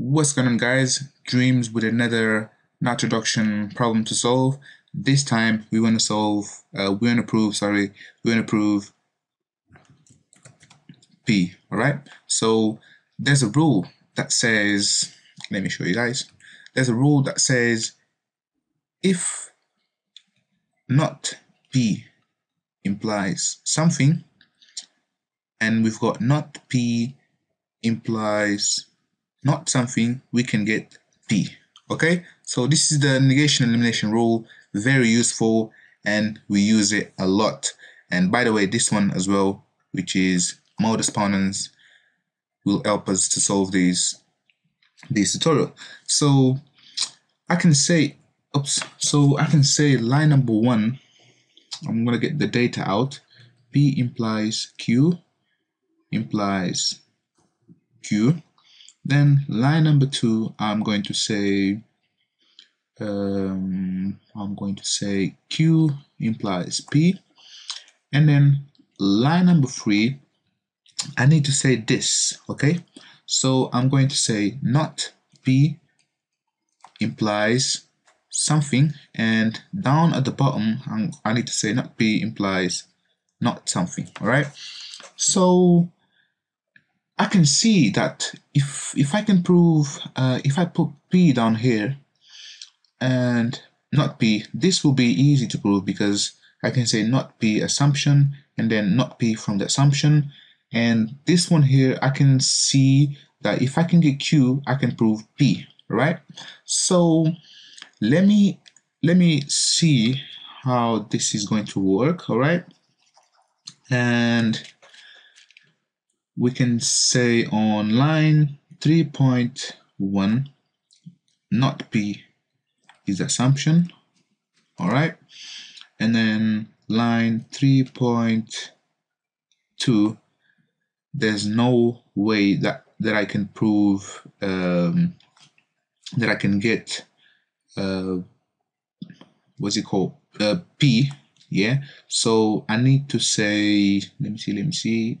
What's going on guys? Dreams with another natural deduction problem to solve. This time we want to solve, uh, we want to prove, sorry, we want to prove P, alright? So there's a rule that says, let me show you guys. There's a rule that says if not P implies something and we've got not P implies not something, we can get P. Okay, so this is the negation elimination rule, very useful and we use it a lot. And by the way, this one as well, which is modus ponens, will help us to solve these this tutorial. So I can say, oops, so I can say line number one, I'm gonna get the data out. P implies Q implies Q then line number two, I'm going to say, um, I'm going to say Q implies P. And then line number three, I need to say this, okay? So I'm going to say not P implies something and down at the bottom I'm, i need to say not P implies not something, all right? So I can see that if if I can prove uh, if I put P down here and not P, this will be easy to prove because I can say not P assumption and then not P from the assumption. And this one here I can see that if I can get Q I can prove P right? So let me let me see how this is going to work all right? And we can say on line 3.1 not P is assumption. All right. And then line 3.2 there's no way that that I can prove um, that I can get uh, what's it called? Uh, P yeah? So I need to say let me see let me see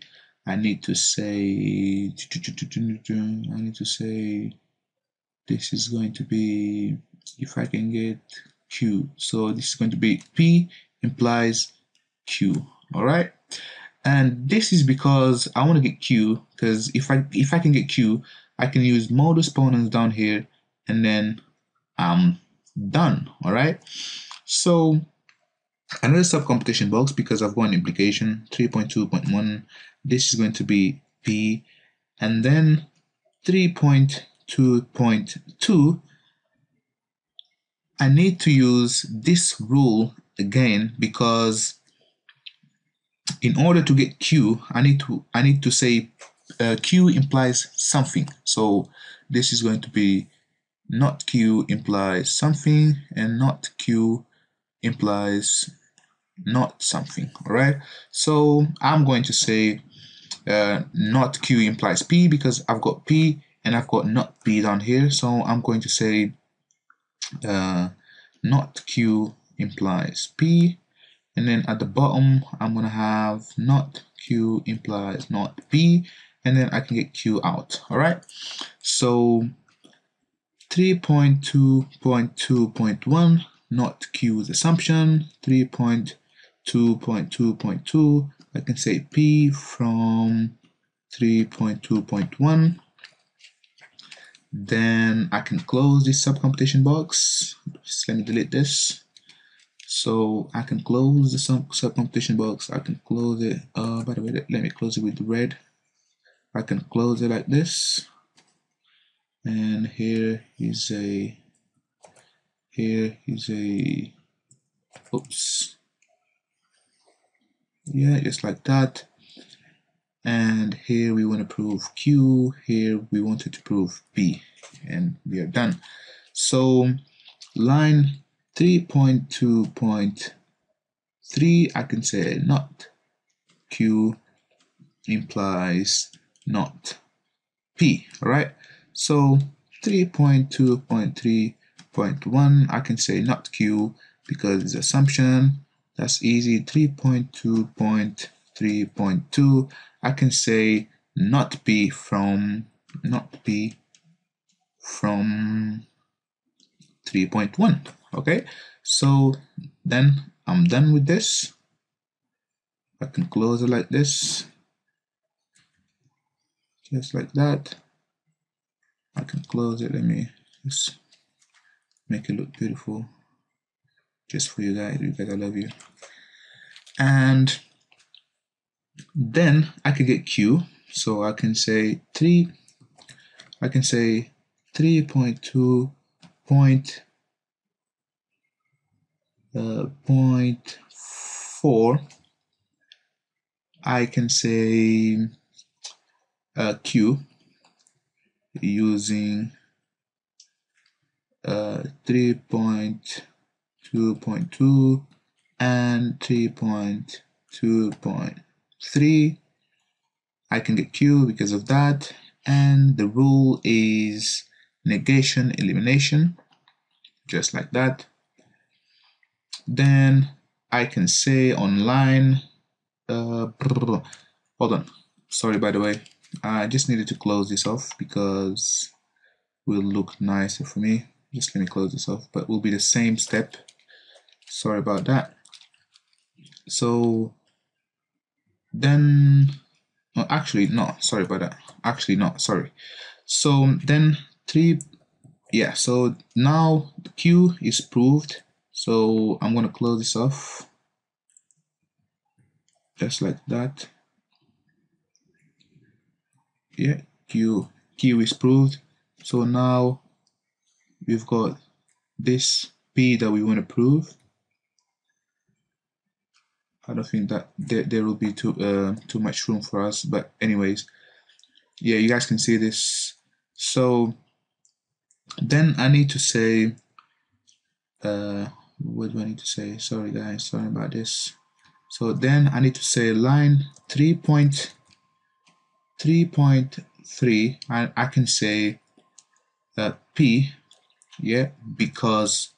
I need to say, I need to say, this is going to be, if I can get Q. So this is going to be P implies Q, all right? And this is because I want to get Q, because if I if I can get Q, I can use modus ponens down here, and then I'm done, all right? So another subcomputation box because I've got an implication 3.2.1 this is going to be P and then 3.2.2 I need to use this rule again because in order to get Q I need to I need to say uh, Q implies something. So this is going to be not Q implies something and not Q implies not something. All right so I'm going to say uh, not Q implies P because I've got P and I've got not P down here. So I'm going to say uh, not Q implies P. And then at the bottom I'm gonna have not Q implies not P. And then I can get Q out. All right? So 3.2.2.1 not Q's assumption. 3.2.2.2 I can say P from 3.2.1 then I can close this subcomputation box. Just let me delete this. So I can close the sub subcomputation box. I can close it uh, by the way let me close it with red. I can close it like this. And here is a here is a oops yeah just like that. And here we want to prove Q here we wanted to prove P and we are done. So line 3.2.3 I can say not. Q implies not. P alright so 3.2.3.1 I can say not Q because it's assumption that's easy. 3.2.3.2. I can say not P from not P from 3.1 okay? So then I'm done with this. I can close it like this. Just like that. I can close it. Let me just make it look beautiful just for you guys because I love you. And then I can get Q so I can say 3 I can say 3.2 point uh, point four. I can say uh, Q using uh, 3.2.2 and 3.2.3 I can get Q because of that. And the rule is negation elimination just like that. Then I can say online uh, hold on. Sorry by the way. I just needed to close this off because will look nicer for me. Just let me close this off but will be the same step sorry about that. So then no actually no sorry about that. Actually not. Sorry. So then three yeah so now the q is proved so I'm gonna close this off. Just like that. Yeah q q is proved so now we've got this p that we want to prove I don't think that there, there will be too uh, too much room for us but anyways yeah you guys can see this. So then I need to say uh, what do I need to say? Sorry guys sorry about this. So then I need to say line 3.3.3 and I can say uh, P yeah because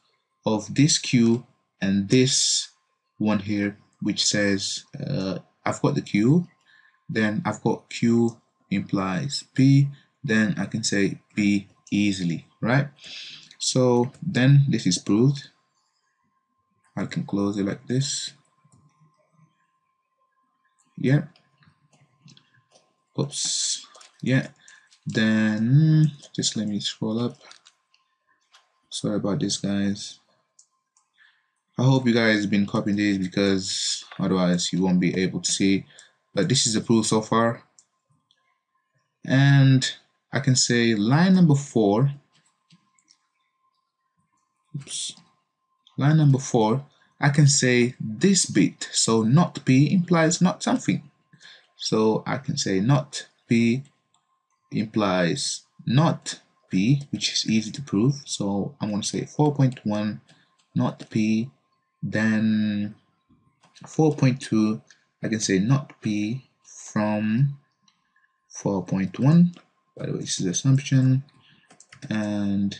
of this Q and this one here which says uh, I've got the Q then I've got Q implies P then I can say P easily right? So then this is proved. I can close it like this. Yeah. Oops. Yeah. Then just let me scroll up. Sorry about this guys I hope you guys been copying these because otherwise you won't be able to see but this is the proof so far. And I can say line number four. Oops. Line number four I can say this bit so not P implies not something. So I can say not P implies not P which is easy to prove. So I'm going to say 4.1 not P then 4.2 I can say not P from 4.1 by the way this is assumption and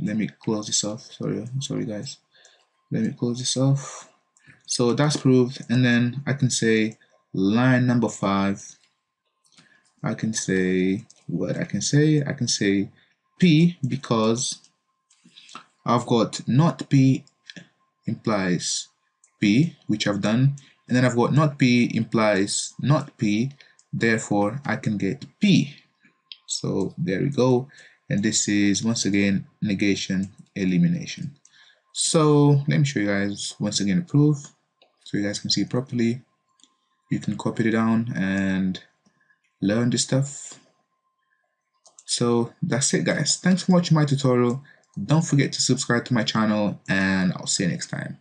let me close this off. Sorry sorry guys. Let me close this off. So that's proved and then I can say line number five I can say what I can say. I can say P because I've got not P implies P, which I've done, and then I've got not P implies not P, therefore I can get P. So there we go. And this is once again negation elimination. So let me show you guys once again the proof so you guys can see properly. You can copy it down and learn this stuff. So that's it guys. Thanks for watching my tutorial. Don't forget to subscribe to my channel and I'll see you next time.